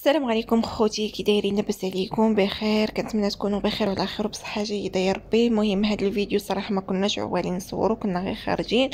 السلام عليكم خوتي كي دايرين لاباس عليكم؟ بخير كنتمنى تكونوا بخير وعلى خير وبصحه جيدة يا ربي. المهم هذا الفيديو صراحة ما كناش عوالين نصورو كنا غير خارجين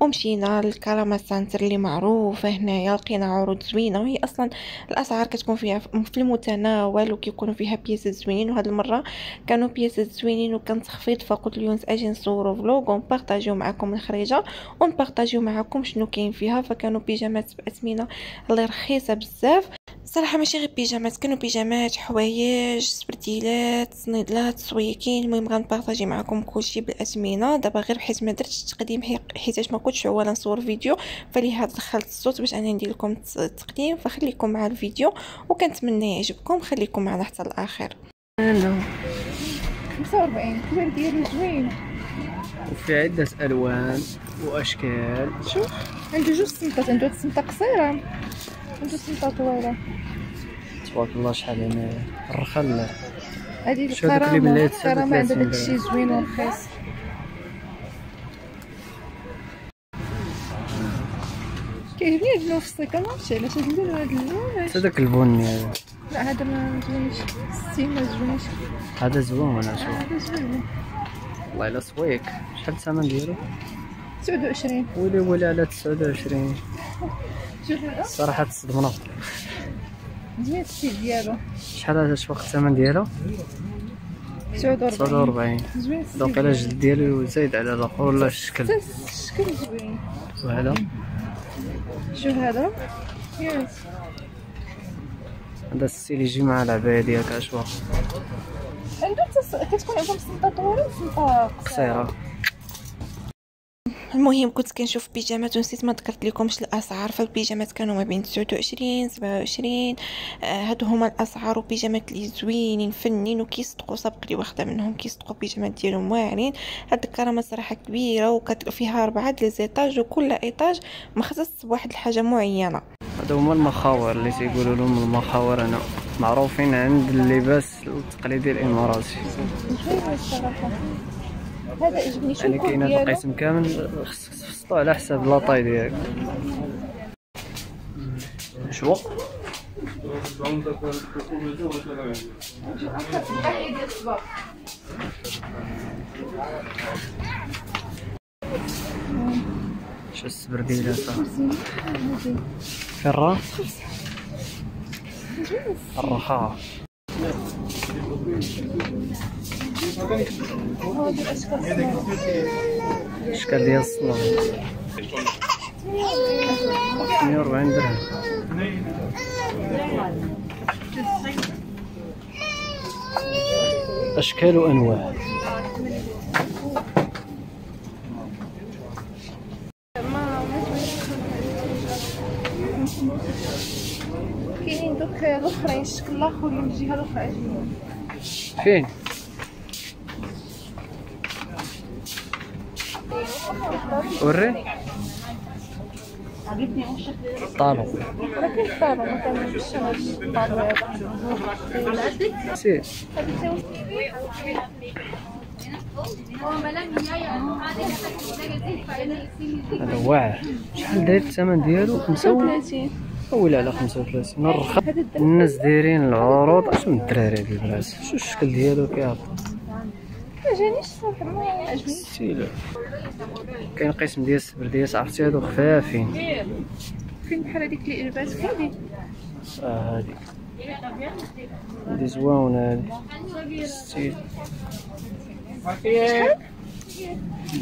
ومشينا للكرامة centre اللي معروفة هنايا لقينا عروض زوينة وهي أصلا الأسعار كتكون فيها في المتناول وكيكونوا فيها بياسات زوينين وهاد المرة كانوا بياسات زوينين وكان تخفيض فقلت ليونس أجي نصورو vlog ونبارطاجيو معكم الخريجة ونبارطاجيو معكم شنو كاين فيها فكانوا بيجامات باثمنه اللي رخيصة بزاف. صراحة ماشي غير بيجامات كانوا بيجامات حوايج سبرديلات صنيدلات سويكين المهم غنبارطاجي معكم كلشي بالاثمنه دابا غير بحيث ما درتش التقديم حيت ما كنتش عواله نصور فيديو فلهذا دخلت الصوت باش أنا ندير لكم التقديم. فخليكم مع الفيديو وكنتمنى يعجبكم. خليكم معنا حتى الآخر. 45 الكبير ديالو زوين. وفي عدة ألوان وأشكال. شوف عنده جوج سمطات عنده واحد السمطة سمطة طويلة تبارك الله شحال يعني الرخل هادي تسعود الكرامة عندها داكشي زوين ورخيص كيعجبني هاد اللون في السيكا معرفتش علاش هاد اللون هاد اللون هذاك البني هذا لا هذا ما زوينش. السيم ما زوينش. هذا زوين أنا شوف هذا زوين. والله الا سويك. شحال الثمن ديالو؟ 29 ويلي ويلي على 29 الصراحة تصدمنا ديالو شحال هذا شوف الثمن ديالو؟ 49 49 زوين السيل دوك الا جد ديالو زايد على الآخر ولا الشكل؟ الشكل زوين. وهذا شوف هذا؟ هذا السيل يجي مع العباية ديالك اشواق عنده حتى كتكون عندهم سمطه طويلة وسمطه قصيرة. قصيرة. المهم كنت كنشوف بيجامات ونسيت ما ذكرت لكمش الأسعار. فالبيجامات كانوا ما بين 29 27 آه هادو هما الأسعار وبيجامات اللي زوينين فنين وكيصدقوا سبق لي واخدة منهم كيصدقوا بيجامات ديالهم واعرين. هاد الكرامة صراحة كبيرة وفيها أربعة les étages وكل étage مخصص بواحد الحاجة معينة. هادو هما المخاور اللي تيقولوا لهم المخاور هنا معروفين عند اللباس التقليدي الإماراتي. هذا عجبني شوف يعني كاين ديالو؟ القسم كامل خصك تفصلو على حساب لاطاي ديالك. شو؟ شو السبرديلة كرة الرخاء اشكال ديال الصنم 140 درهم أشكال وأنواع. كاينين دوك الاخرين الشكل الآخر من الجهة الأخرى. فين؟ وري. طالو ولكن الطابع ما كنمشيش أنا الطابع هذا واعر. شحال داير الثمن ديالو؟ خمسة و 35 ولا على 35 الرخا هذا الدرهم الناس دايرين العروض. اش من الدراري هاد البنات شو الشكل ديالو؟ كيهبط ما جانيش صراحة ما عجبنيش style كاين قسم ديال السبرديلات عرفتي هادو خفافين فين بحال هذيك اللي لباس كاين آه هادي. هادي. هادي style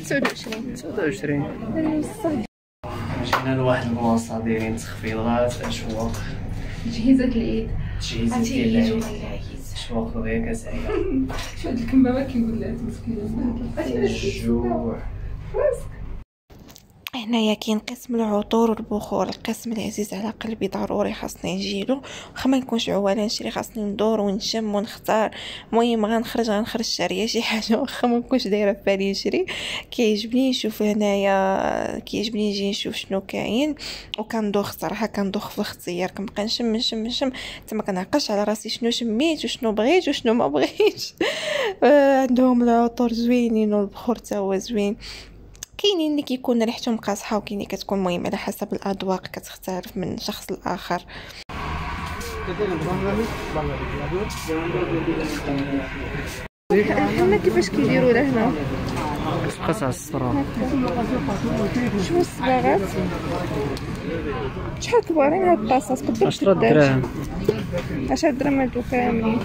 29 29 هذا الصهد جينا لواحد البلاصة دايرين تخفيضات اشواق تجهيزات العيد تجهيزات ديال العيد اشواق وهي كتعيا شو هاد الكمامه كيقول لها مسكينه الجوع هنايا كاين قسم العطور والبخور القسم العزيز على قلبي ضروري خاصني نجيلو. واخا ما نكونش عواله نشري خاصني ندور ونشم ونختار. المهم غنخرج غنخرج شاريه شي حاجة واخا ما نكونش دايرة في بالي نشري. كيعجبني نشوف هنايا كيعجبني نجي نشوف شنو كاين. وكندوخ صراحة كندوخ في الاختيار. كنبقى نشم نشم نشم. حتى ما كنعقلش على راسي شنو شميت وشنو بغيت وشنو ما بغيتش. آه، عندهم العطور زوينين والبخور تا هو زوين. كاينين اللي كيكون ريحتهم قاصحة وكاين اللي كتكون مهم على حسب الأذواق كتختلف من شخص لآخر. الحنة كيفاش كيديروا لها هنا كتبقى تعصرها شنو الصباغات؟ شحال كبارين هاد الطاسات قدام 10 دراهم. 10 درهم هادو كاملين.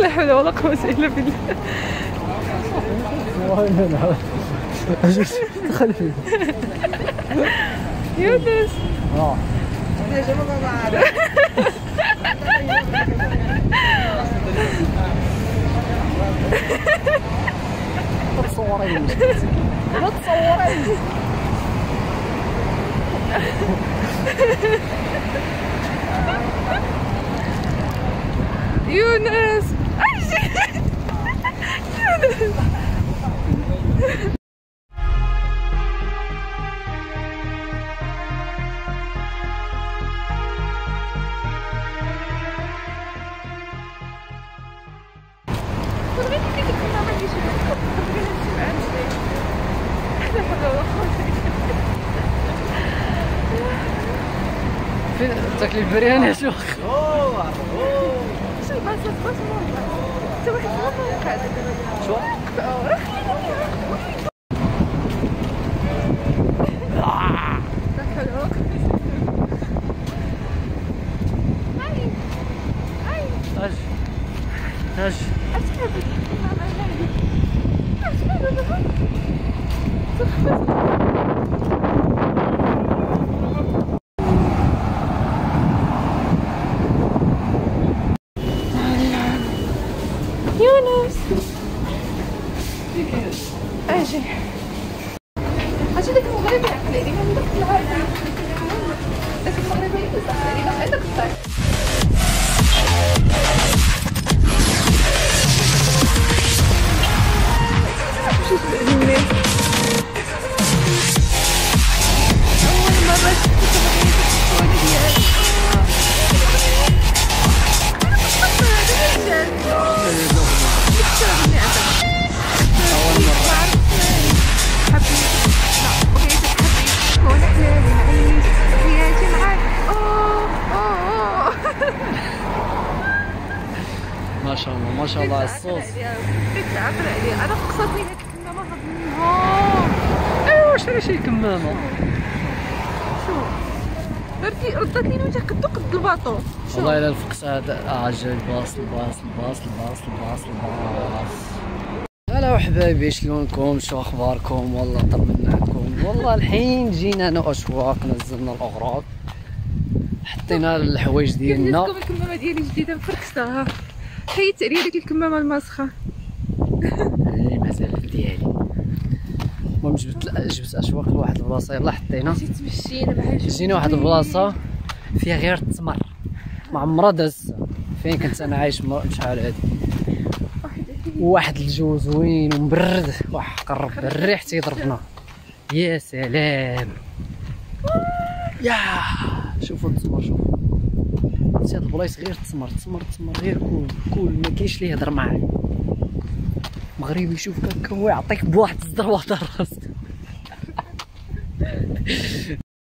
لا حول ولا قوة إلا بالله. يونس. يونس. فين تاكلي البرياني شو شو؟ أجي أجي داك المغربي عقل علينا من داك العادي داك المغربي يدخل علينا هذاك الطيب أول مرة شفت المغربي ديالي شاء الله ما شاء الله. الصوص. أنا قصتني هيك كنا ما غضنها ايوا شري شي كمامة. شو؟ درتي ردت لي وجهك قدو قد الباطو والله الا الفقس هذا أجل باص الباص الباص الباص الباص الباص. هلا وحبايبي شلونكم؟ شو أخباركم؟ والله طمناكم. والله الحين جينا أنا واشواق نزلنا الأغراض حطينا الحوايج ديالنا. جاتكم الكمامه ديالي جديدة مفركسه حيدت عليا ديك الكمامة الماسخة. اللي مازال ديالي. المهم جبت جبت أشواق لواحد البلاصة يلا حطينا. جيت بحال جينا واحد البلاصة فيها غير التمر. ما عمرها دازت. فين كنت أنا عايش شحال هادي. وواحد الجو زوين ومبرد. واحد قرب الريح تيضربنا يا سلام. يا شوفوا التمر شوفوا. هاد البلايص غير التمر التمر التمر غير كول كول ما كاينش اللي يهضر معايا. مغربي يشوفك هكا هو يعطيك بواحد الزدر على راسك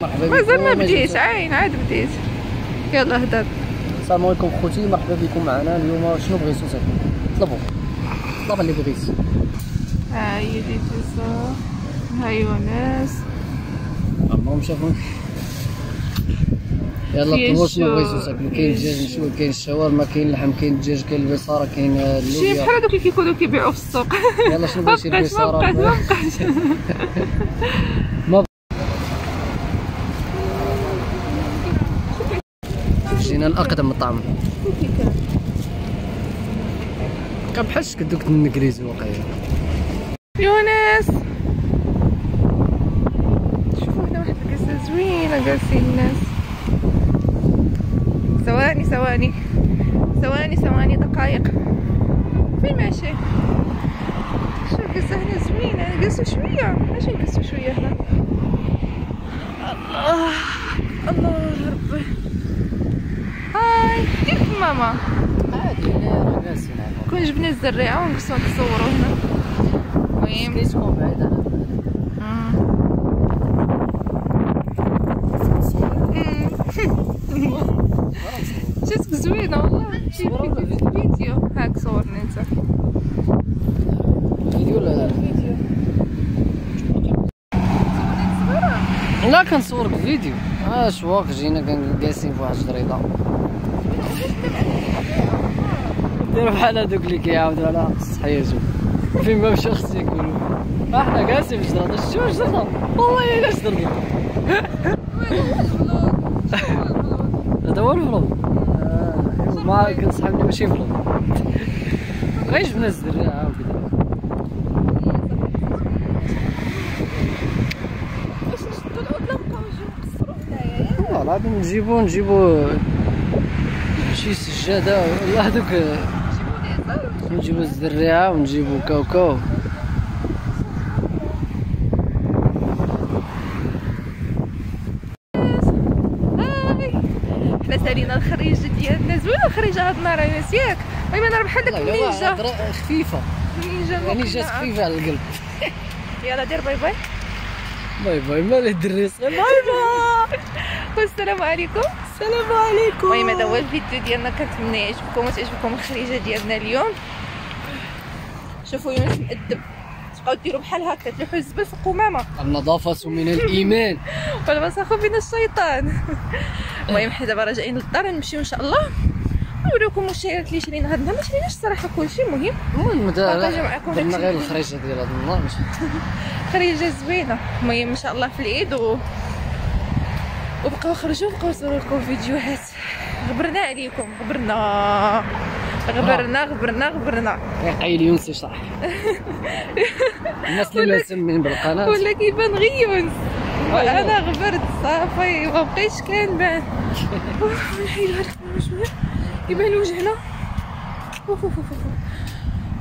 مرحبا مازال ما بديت عاين عاد بديت. يلا هدر. السلام عليكم خوتي مرحبا بكم معنا اليوم. شنو بغيتو صافي طلبوا. طلب اللي بغيت ها هي دي بيزا هاي وناس. عمرهم شافون يلا الشو- بغيتو تاكلوا فيه كاين الدجاج مشوي كاين الشاورما كاين اللحم كاين الدجاج كاين البصارة كاين شي اللوبيا بحال هذوك اللي كيكونوا كيبيعوا في السوق. يلا شنو ما بغيتي بقاش ما بقاش ما البصاره بقاش جينا الاقدم الطعم كان بحال شكل دوك الانجليزي واقيلا يونس. شوفوا هنا واحد القصة زوينة جالسين الناس. ثواني ثواني. ثواني ثواني دقايق فين ماشي. شو القصة هنا زوينة نقصوا شوية. ماشي نقصوا شوية هنا؟ الله الله ربي. هاي كيف ماما؟ عادي كون جبنا الزريعة ونقصوا نتصوروا هنا. المهم كيسكون بعيد على جاتك زوينة والله شي صورة ولا فيديو فيديو هاك صورني انت فيديو ولا فيديو كنصورك فيديو آه شواك جينا جالسين في واحد الجريده ديروا بحال هذوك اللي كيعاودوا على صحيتو فين ما مشى خصو يقولوا. إحنا جالسين في الجرده شتو الجرده والله إلا جرده هذا هو آه، ما كنصحابني ماشي فرض غير جبنا الزريعه وكذا. والله العظيم نجيبو نجيبو شي سجادة ولا هذوك نجيبو الزريعة ونجيبو كاوكاو. سالينا الخريجة ديالنا. زوينة الخريجة هاد النهار يونس ياك المهم أنا بحال داك النينجا هضرة خفيفة. النينجا يعني جات. خفيفة على القلب. يلا دير bye bye. bye bye. مال الدري صغير. bye bye. والسلام عليكم السلام عليكم المهم هذا هو الفيديو ديالنا كنتمنى يعجبكم وتعجبكم الخريجه ديالنا اليوم شوفوا يونس مأدب تبقاو ديروا بحال هكا تلوحوا الزبل في القمامه النظافة من الإيمان. والوسخ من الشيطان المهم حنا دابا راجعين للدار نمشيو ان شاء الله نوريكم المشتريات اللي شرينا هاد النهار ما شريناش الصراحه كلشي المهم المهم معكم درنا غير الخريجة ديال هذا النهار خريجه زوينه المهم ان شاء الله في العيد و وبقاو خرجوا بقاو صوروا لكم فيديوهات. غبرنا عليكم غبرنا. غبرنا غبرنا غبرنا. قايل يونس يشرح الناس اللي لا سمين بالقناة. ولا كيبان غير يونس. أيوة. أنا غبرت صافي ما بقيتش كنبان نحيدو هذاك شوية. يبان وجهنا أوف أوف أوف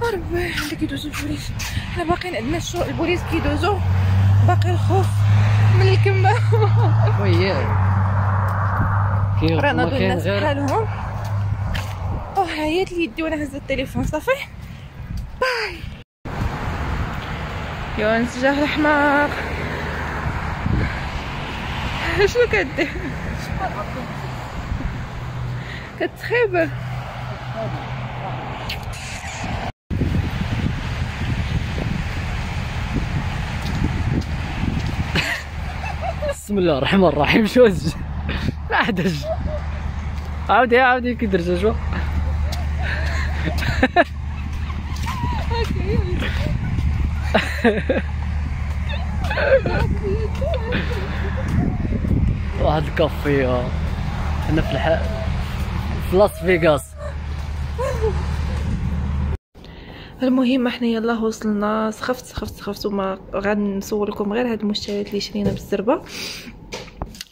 أوف ربي عندك كيدوزو البوليس. حنا باقيين عندنا الشو البوليس كيدوزو باقي الخوف. من الكمه كي رانا كاين الناس بحالهم. أوه عيات لي يدي وأنا هزت التليفون صافي؟ باي. يونس جاه الحمار. شنو كدير؟ كتخيب. بسم الله الرحمن الرحيم. شو هز؟ لا حدج عاودي عاودي كي درت شو واحد الكافيه هنا في الح... في لاس فيغاس. المهم إحنا يلا وصلنا سخفت سخفت سخفت وما غنصور لكم غير هاد المشتريات اللي شرينا بالزربه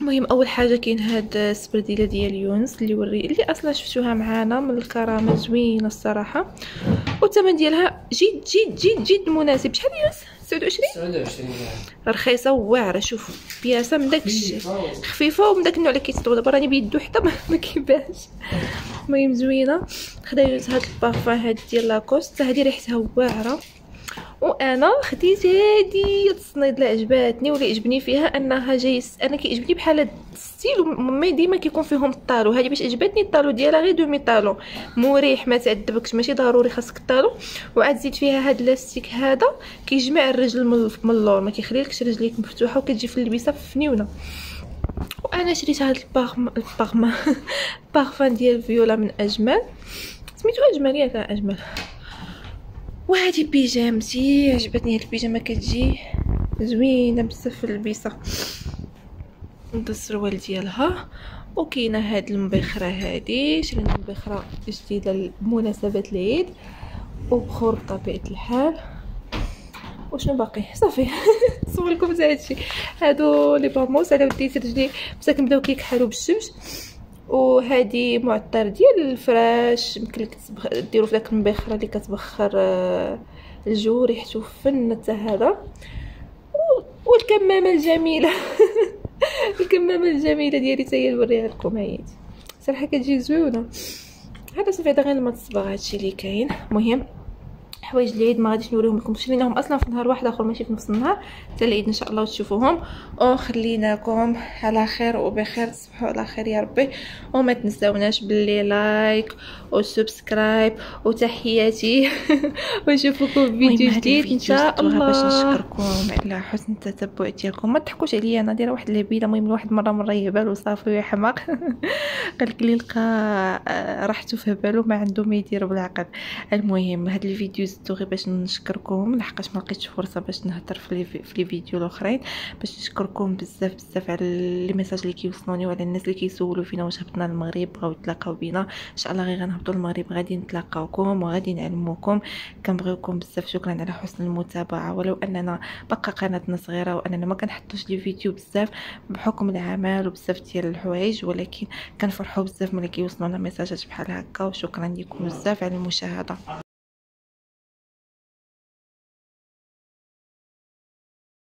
المهم أول حاجة كاين هاد السبرديلة ديال يونس اللي وري اللي أصلا شفتوها معانا من الكرامة زوينة الصراحة. والثمن ديالها جد جد جد جد مناسب. شحال يونس؟ 29 29 رخيصة وواعره شوفوا بياسة من داك الشيء. خفيفة ومن داك النوع اللي كيتطوى دابا راني بيدو حتى ما- كيبانش. المهم زوينة. يونس هاد البارفان هاد ديال لاكوست. هادي ريحتها واعرة. وأنا خديت هادي التصنيد اللي عجباتني واللي عجبني فيها انها جاي أنا كيعجبني بحال هاد ال style وما ديما كيكون فيهم ال talon. هادي باش عجبتني ال talon ديالها غير demi talon. مريح ما تعذبكش ماشي ضروري خاصك ال talon وعاد زيد فيها هاد لاستيك هذا كيجمع الرجل من اللور ما كيخليلكش رجليك مفتوحة وكتجي في اللبسة فنيونة. وأنا شريت هاد البارم البارم بارفان ديال فيولا من أجمل. سميتو أجمل ياك أجمل. وهذه بيجامتي عجبتني هاد البيجامة كتجي زوينة بزاف في اللبسه السروال ديالها وكاينة هاد المبخرة هادي شرينا مبخرة جديدة لمناسبة العيد. وبخور بطبيعة الحال. وشنو باقي؟ صافي. نصورلكم حتى هادشي هادو لي باموس على وديت رجلي بصح كنبداو كيكحلوا بالشمس. وهذه معطر ديال الفراش يمكن لك ديروا في داك المبخرة اللي كتبخر آه، الجو ريحته فن حتى هذا. والكمامة الجميلة. الكمامة الجميلة ديالي حتى هي نوريها لكم هايدي صراحة كتجي زوينة. هذا صافي هذا غير ما تصبغ هادشي اللي كاين. مهم. حوايج العيد ما غاديش نوريهم لكم. شريناهم أصلا في نهار واحد آخر ماشي في نفس النهار حتى العيد إن شاء الله تشوفوهم. وخليناكم على خير وبخير تصبحوا على خير يا ربي. وما تنساوناش ب les likes و subscribe وتحياتي ونشوفكم في فيديو جديد إن شاء الله باش نشكركم على حسن التتبع ديالكم. ما تضحكوش عليا أنا دايرة واحد الهبيله المهم واحد مرة مرة يهبل وصافي ويحمق. قال لك لي لقى آه، راحته في بالو ما عنده ما يدير بالعقل. المهم هاد الفيديو زدتو غير باش نشكركم لحقاش ما لقيتش فرصة باش نهضر في les vidéos الأخرين. باش نشكركم بزاف بزاف على les messages اللي كيوصلوني وعلى الناس اللي كيسولوا فينا واش هبطنا المغرب بغاو يتلاقاو بينا. إن شاء الله غير غنهبطوا المغرب غادي نتلاقاوكم وغادي نعلموكم. كنبغيوكم بزاف شكرا على حسن المتابعة ولو أننا بقى قناتنا صغيرة وأننا ما كنحطوش les vidéos بزاف بحكم العمل وبزاف ديال الحوايج ولكن كنفرحوا بزاف ملي كيوصلونا ميساجات بحال هكا. وشكرا لكم بزاف على المشاهدة.